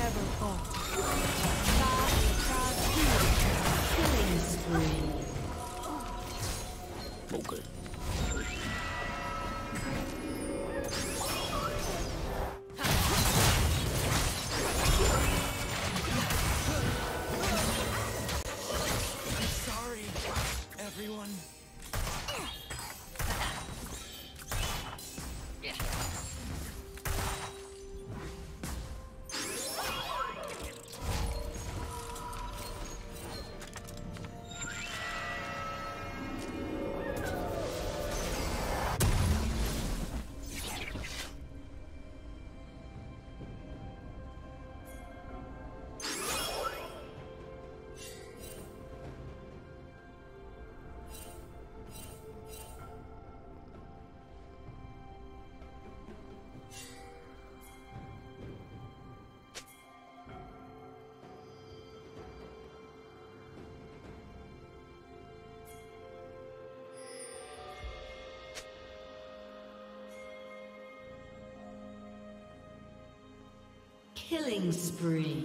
never. Killing spree. Okay. Killing spree.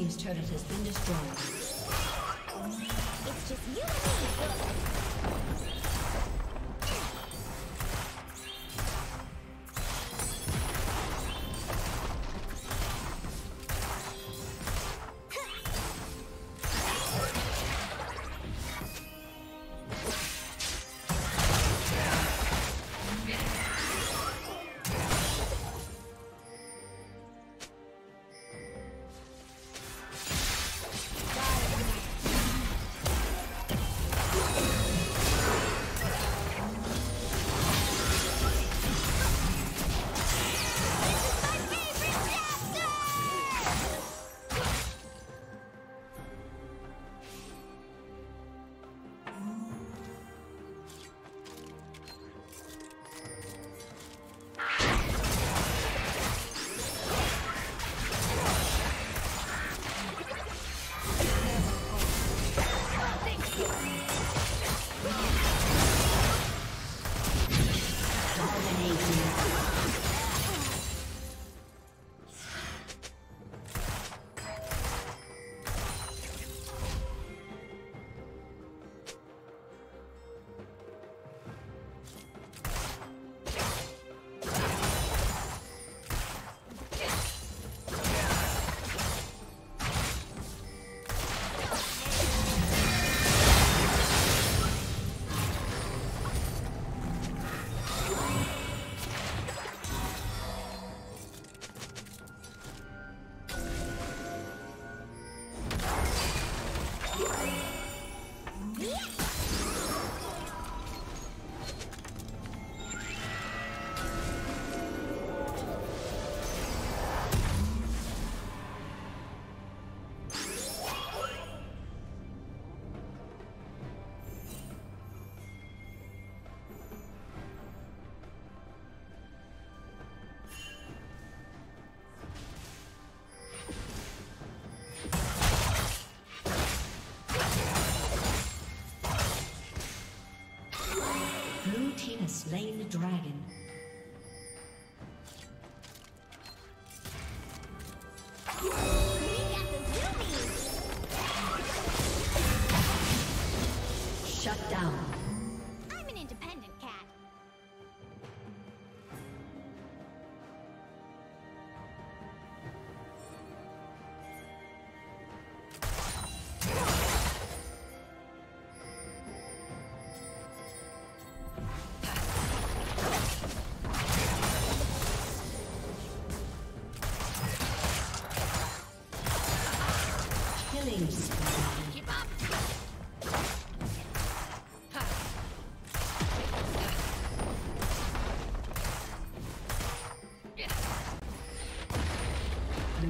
Team's turret has been destroyed. It's just you slain the dragon.